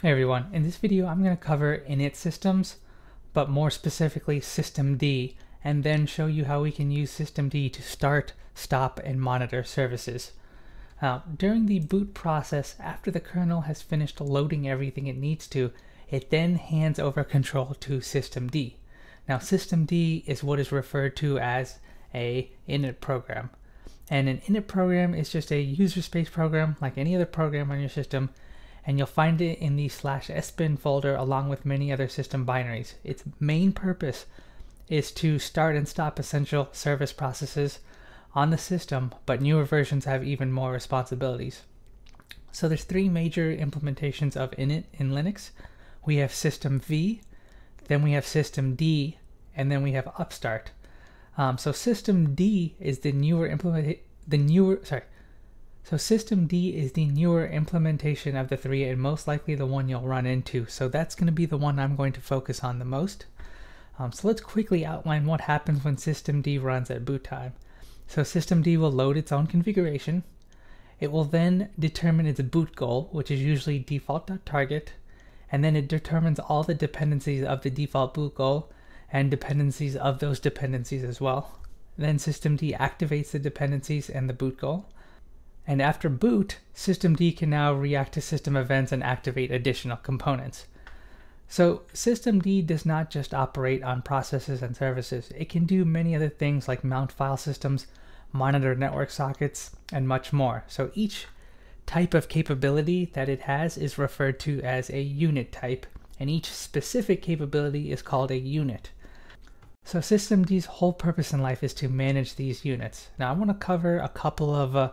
Hey everyone, in this video I'm going to cover init systems, but more specifically systemd, and then show you how we can use systemd to start, stop, and monitor services. Now, during the boot process, after the kernel has finished loading everything it needs to, it then hands over control to systemd. Now, systemd is what is referred to as a init program. And an init program is just a user space program like any other program on your system and you'll find it in the slash sbin folder along with many other system binaries. Its main purpose is to start and stop essential service processes on the system, but newer versions have even more responsibilities. So there's three major implementations of init in Linux. We have system V, then we have system D, and then we have upstart. Um, so D is the newer implement the newer sorry so systemd is the newer implementation of the three and most likely the one you'll run into. So that's going to be the one I'm going to focus on the most. Um, so let's quickly outline what happens when systemd runs at boot time. So systemd will load its own configuration. It will then determine its boot goal, which is usually default.target, and then it determines all the dependencies of the default boot goal and dependencies of those dependencies as well. Then systemd activates the dependencies and the boot goal. And after boot, systemd can now react to system events and activate additional components. So systemd does not just operate on processes and services. It can do many other things like mount file systems, monitor network sockets, and much more. So each type of capability that it has is referred to as a unit type, and each specific capability is called a unit. So systemd's whole purpose in life is to manage these units. Now I want to cover a couple of uh,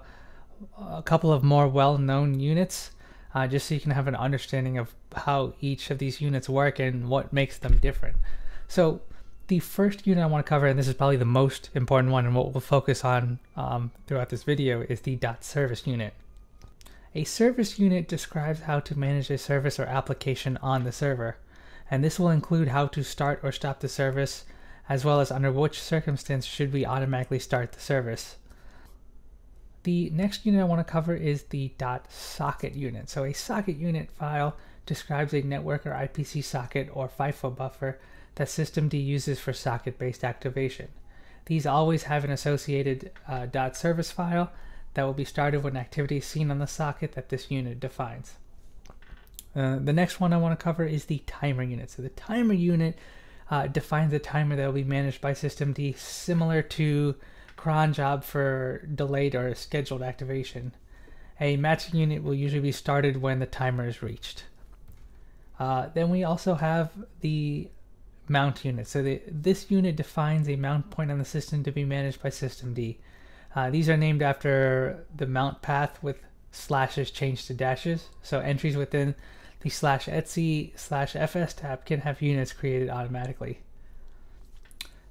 a couple of more well-known units uh, just so you can have an understanding of how each of these units work and what makes them different. So the first unit I want to cover, and this is probably the most important one and what we'll focus on um, throughout this video, is the dot .service unit. A service unit describes how to manage a service or application on the server, and this will include how to start or stop the service, as well as under which circumstance should we automatically start the service. The next unit I want to cover is the .socket unit. So a socket unit file describes a network or IPC socket or FIFO buffer that systemd uses for socket-based activation. These always have an associated uh, .service file that will be started when activity is seen on the socket that this unit defines. Uh, the next one I want to cover is the timer unit. So the timer unit uh, defines a timer that will be managed by systemd similar to cron job for delayed or scheduled activation. A matching unit will usually be started when the timer is reached. Uh, then we also have the mount unit. So the, this unit defines a mount point on the system to be managed by systemd. Uh, these are named after the mount path with slashes changed to dashes. So entries within the slash etc slash fstab can have units created automatically.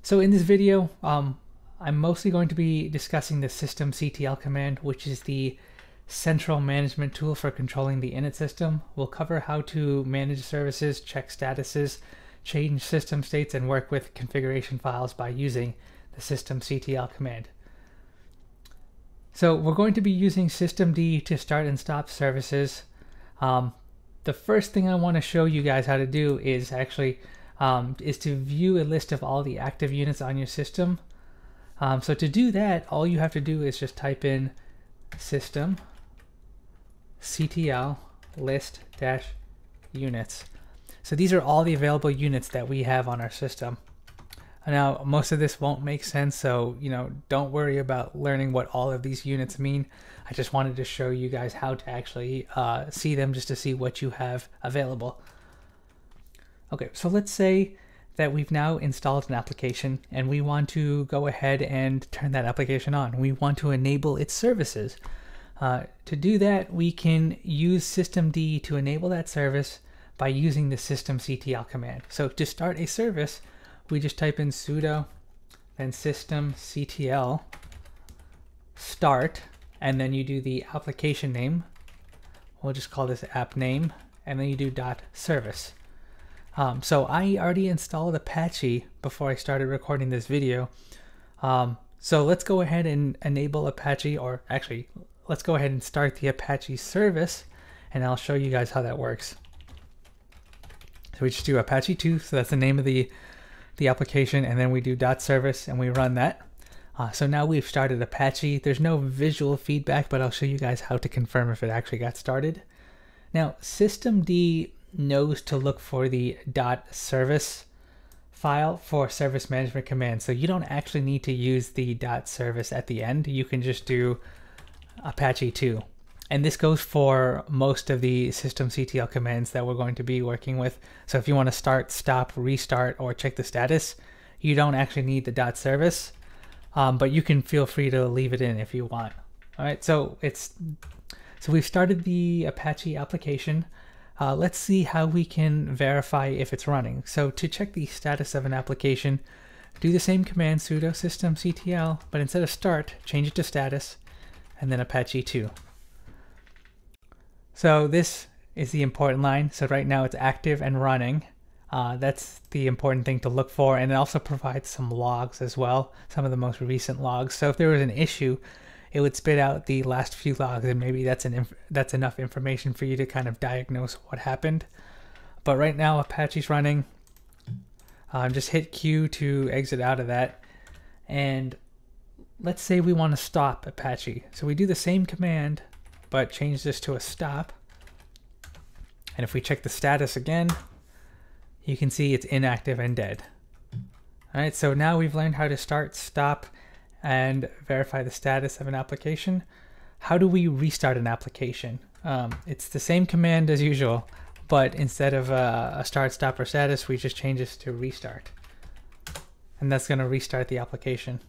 So in this video, um, I'm mostly going to be discussing the systemctl command, which is the central management tool for controlling the init system. We'll cover how to manage services, check statuses, change system states, and work with configuration files by using the systemctl command. So we're going to be using systemd to start and stop services. Um, the first thing I want to show you guys how to do is actually um, is to view a list of all the active units on your system. Um, so to do that, all you have to do is just type in system ctl list dash units. So these are all the available units that we have on our system. Now, most of this won't make sense, so you know, don't worry about learning what all of these units mean. I just wanted to show you guys how to actually uh, see them just to see what you have available. Okay, so let's say that we've now installed an application and we want to go ahead and turn that application on. We want to enable its services. Uh, to do that, we can use systemd to enable that service by using the systemctl command. So to start a service, we just type in sudo then systemctl start, and then you do the application name. We'll just call this app name, and then you do dot service. Um, so I already installed Apache before I started recording this video. Um, so let's go ahead and enable Apache, or actually, let's go ahead and start the Apache service, and I'll show you guys how that works. So we just do Apache 2, so that's the name of the, the application, and then we do dot service and we run that. Uh, so now we've started Apache. There's no visual feedback, but I'll show you guys how to confirm if it actually got started. Now, systemd knows to look for the service file for service management commands. So you don't actually need to use the service at the end. You can just do Apache 2. And this goes for most of the systemctl commands that we're going to be working with. So if you want to start, stop, restart, or check the status, you don't actually need the dot service, um, but you can feel free to leave it in if you want. All right, so it's so we've started the Apache application. Uh, let's see how we can verify if it's running. So to check the status of an application, do the same command sudo systemctl, but instead of start, change it to status, and then Apache 2. So this is the important line. So right now it's active and running. Uh, that's the important thing to look for. And it also provides some logs as well, some of the most recent logs. So if there was an issue, it would spit out the last few logs and maybe that's an that's enough information for you to kind of diagnose what happened. But right now Apache's running. Um, just hit Q to exit out of that. And let's say we want to stop Apache. So we do the same command but change this to a stop. And if we check the status again, you can see it's inactive and dead. All right, so now we've learned how to start, stop, and verify the status of an application. How do we restart an application? Um, it's the same command as usual, but instead of a, a start, stop, or status, we just change this to restart. And that's going to restart the application.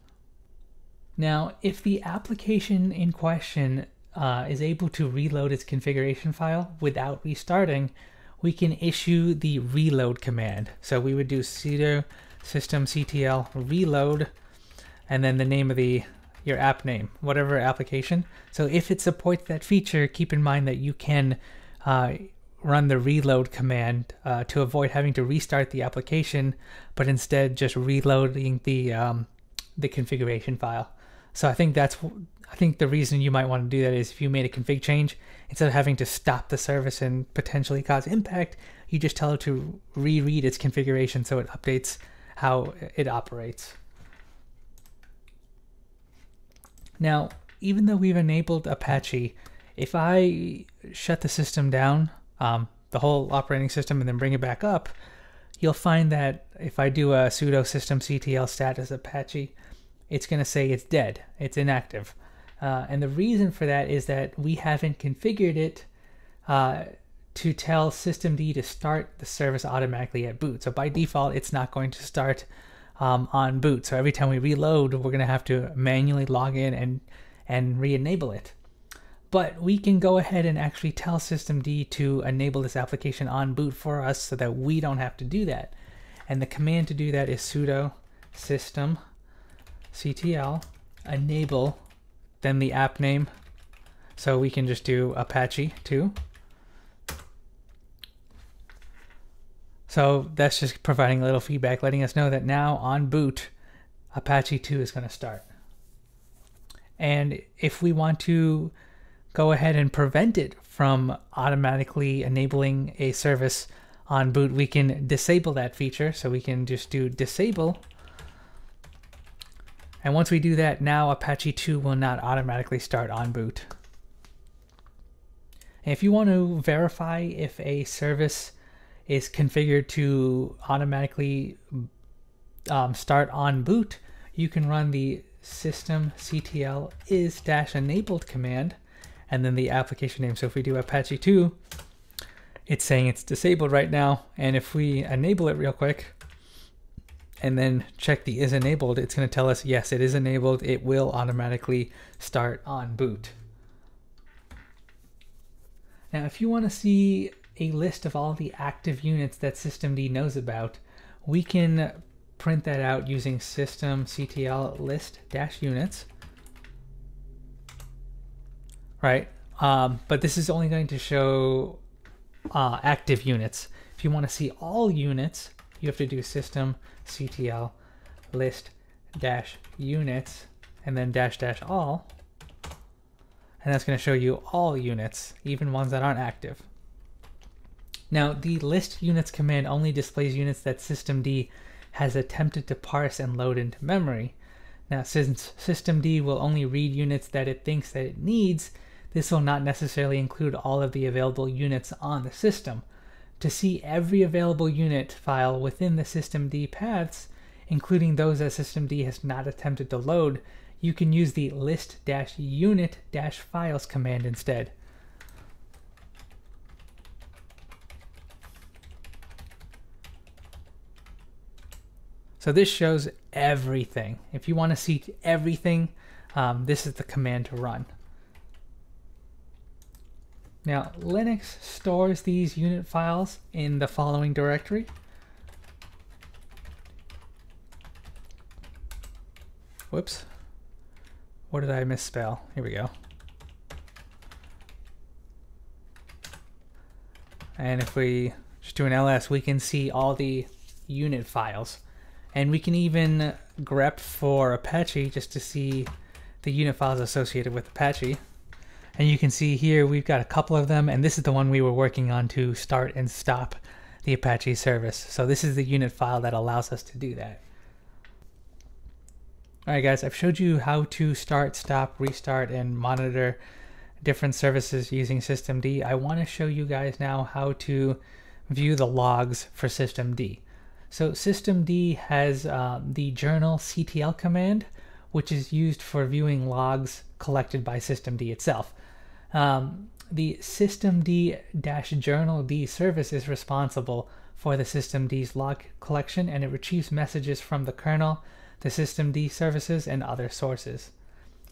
Now, if the application in question uh, is able to reload its configuration file without restarting, we can issue the reload command. So we would do sudo systemctl reload and then the name of the your app name, whatever application. So if it supports that feature, keep in mind that you can uh, run the reload command uh, to avoid having to restart the application, but instead just reloading the um, the configuration file. So I think that's I think the reason you might want to do that is if you made a config change, instead of having to stop the service and potentially cause impact, you just tell it to reread its configuration so it updates how it operates. Now, even though we've enabled Apache, if I shut the system down, um, the whole operating system, and then bring it back up, you'll find that if I do a sudo systemctl status Apache, it's going to say it's dead, it's inactive. Uh, and the reason for that is that we haven't configured it uh, to tell systemd to start the service automatically at boot. So by default, it's not going to start um, on boot. So every time we reload, we're going to have to manually log in and, and re-enable it. But we can go ahead and actually tell systemd to enable this application on boot for us so that we don't have to do that. And the command to do that is sudo system ctl enable then the app name. So we can just do Apache 2. So that's just providing a little feedback, letting us know that now on boot, Apache 2 is going to start. And if we want to go ahead and prevent it from automatically enabling a service on boot, we can disable that feature. So we can just do disable and once we do that, now Apache 2 will not automatically start on boot. If you want to verify if a service is configured to automatically um, start on boot, you can run the systemctl is enabled command and then the application name. So if we do Apache 2, it's saying it's disabled right now. And if we enable it real quick, and then check the is enabled, it's going to tell us, yes, it is enabled. It will automatically start on boot. Now, if you want to see a list of all the active units that systemd knows about, we can print that out using systemctl list dash units. Right, um, but this is only going to show uh, active units. If you want to see all units, you have to do system ctl list units and then dash dash all and that's going to show you all units even ones that aren't active Now, the list units command only displays units that systemd has attempted to parse and load into memory. Now, since systemd will only read units that it thinks that it needs, this will not necessarily include all of the available units on the system. To see every available unit file within the systemd paths, including those that systemd has not attempted to load, you can use the list-unit-files command instead. So this shows everything. If you want to see everything, um, this is the command to run. Now, Linux stores these unit files in the following directory. Whoops. What did I misspell? Here we go. And if we just do an ls, we can see all the unit files. And we can even grep for Apache just to see the unit files associated with Apache. And you can see here we've got a couple of them, and this is the one we were working on to start and stop the Apache service. So this is the unit file that allows us to do that. Alright guys, I've showed you how to start, stop, restart, and monitor different services using systemd. I want to show you guys now how to view the logs for systemd. So systemd has um, the journal ctl command, which is used for viewing logs collected by systemd itself. Um, the systemd-journald service is responsible for the systemd's log collection and it retrieves messages from the kernel, the systemd services, and other sources.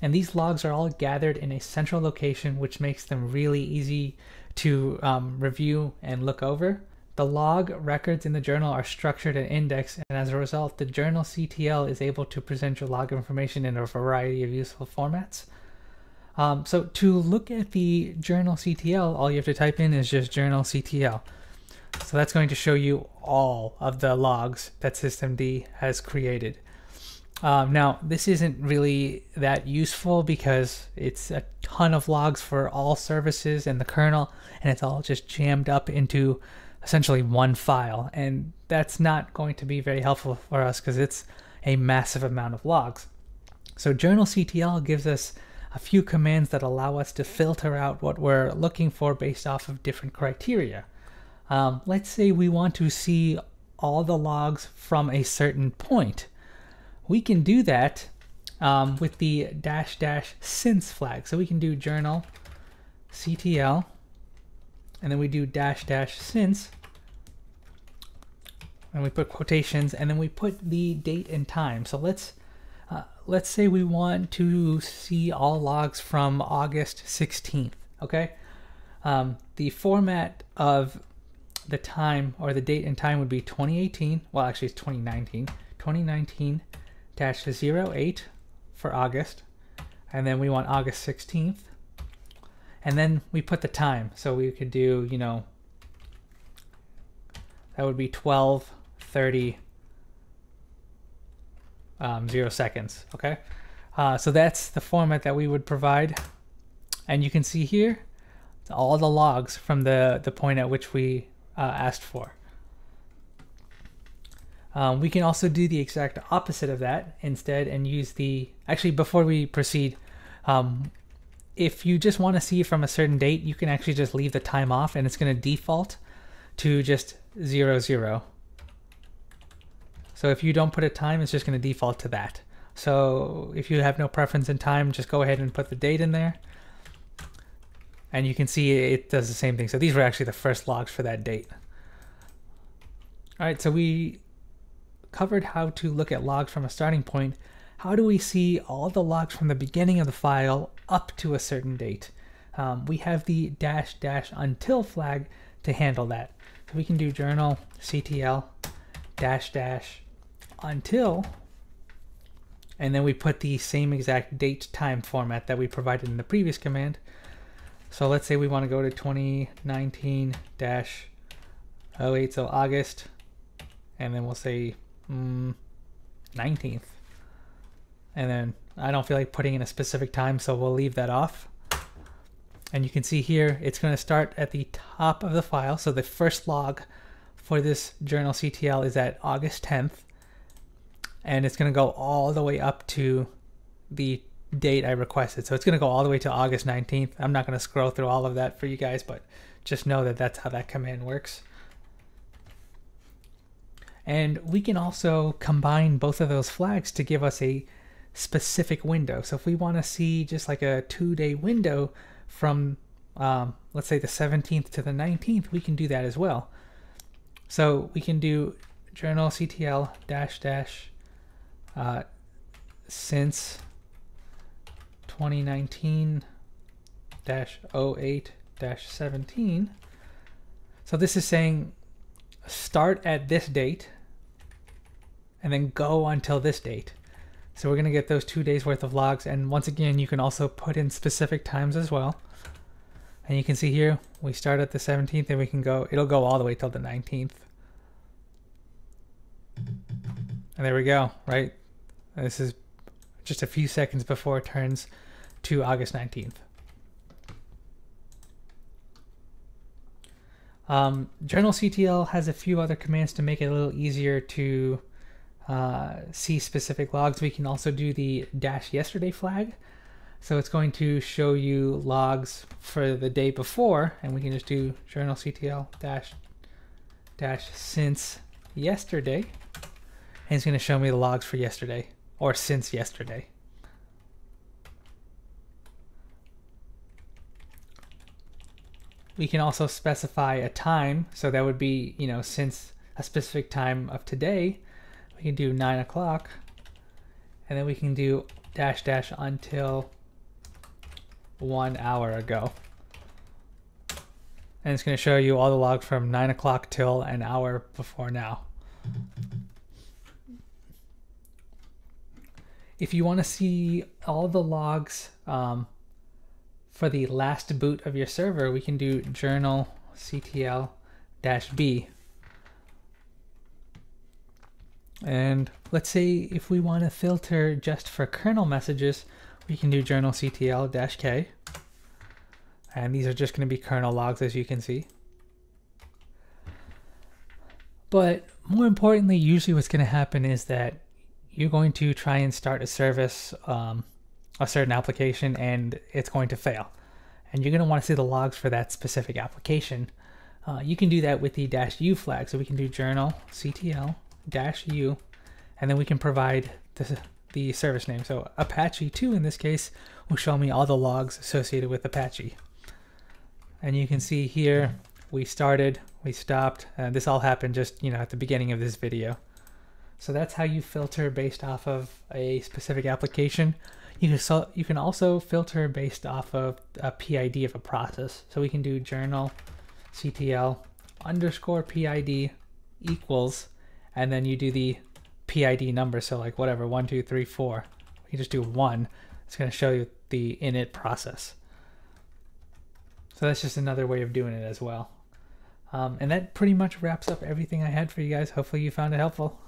And these logs are all gathered in a central location which makes them really easy to um, review and look over. The log records in the journal are structured and indexed, and as a result, the journal CTL is able to present your log information in a variety of useful formats. Um, so to look at the journal CTL, all you have to type in is just journal CTL. So that's going to show you all of the logs that systemd has created. Um, now, this isn't really that useful because it's a ton of logs for all services in the kernel, and it's all just jammed up into essentially one file. And that's not going to be very helpful for us because it's a massive amount of logs. So journalctl gives us a few commands that allow us to filter out what we're looking for based off of different criteria. Um, let's say we want to see all the logs from a certain point. We can do that um, with the dash dash since flag. So we can do journal ctl and then we do dash dash since. And we put quotations and then we put the date and time. So let's uh, let's say we want to see all logs from August 16th okay? Um, the format of the time or the date and time would be 2018 well actually it's 2019 2019 dash 08 for August. And then we want August 16th and then we put the time. So we could do, you know, that would be 12, 30, um, zero seconds, okay? Uh, so that's the format that we would provide. And you can see here all the logs from the, the point at which we uh, asked for. Um, we can also do the exact opposite of that instead and use the, actually before we proceed, um, if you just want to see from a certain date, you can actually just leave the time off and it's going to default to just zero zero. So if you don't put a time, it's just going to default to that. So if you have no preference in time, just go ahead and put the date in there. And you can see it does the same thing. So these were actually the first logs for that date. All right, so we covered how to look at logs from a starting point how do we see all the logs from the beginning of the file up to a certain date? Um, we have the dash dash until flag to handle that. So we can do journal ctl dash dash until and then we put the same exact date time format that we provided in the previous command. So let's say we want to go to 2019 dash 08, so August, and then we'll say mm, 19th. And then I don't feel like putting in a specific time, so we'll leave that off. And you can see here, it's going to start at the top of the file. So the first log for this journal CTL is at August 10th. And it's going to go all the way up to the date I requested. So it's going to go all the way to August 19th. I'm not going to scroll through all of that for you guys, but just know that that's how that command works. And we can also combine both of those flags to give us a specific window. So if we want to see just like a two day window from, um, let's say the 17th to the 19th, we can do that as well. So we can do journal CTL dash dash uh, since 2019 dash 08 dash 17. So this is saying start at this date and then go until this date. So we're going to get those two days worth of logs. And once again, you can also put in specific times as well. And you can see here, we start at the 17th and we can go, it'll go all the way till the 19th. And there we go, right? This is just a few seconds before it turns to August 19th. Um, Journal CTL has a few other commands to make it a little easier to uh, see specific logs. We can also do the dash yesterday flag. So it's going to show you logs for the day before, and we can just do journal CTL dash dash since yesterday. And it's going to show me the logs for yesterday or since yesterday. We can also specify a time, so that would be, you know, since a specific time of today, we can do 9 o'clock, and then we can do dash dash until one hour ago. And it's going to show you all the logs from 9 o'clock till an hour before now. If you want to see all the logs um, for the last boot of your server, we can do journal ctl And let's say if we want to filter just for kernel messages, we can do journal ctl k. And these are just going to be kernel logs, as you can see. But more importantly, usually what's going to happen is that you're going to try and start a service um, a certain application and it's going to fail. And you're going to want to see the logs for that specific application. Uh, you can do that with the dash u flag. So we can do journal ctl dash u, and then we can provide the, the service name. So Apache 2 in this case will show me all the logs associated with Apache. And you can see here, we started, we stopped, and this all happened just, you know, at the beginning of this video. So that's how you filter based off of a specific application. You can, so, you can also filter based off of a PID of a process. So we can do journal CTL underscore PID equals, and then you do the PID number. So like whatever, one, two, three, four. You just do one. It's going to show you the init process. So that's just another way of doing it as well. Um, and that pretty much wraps up everything I had for you guys. Hopefully you found it helpful.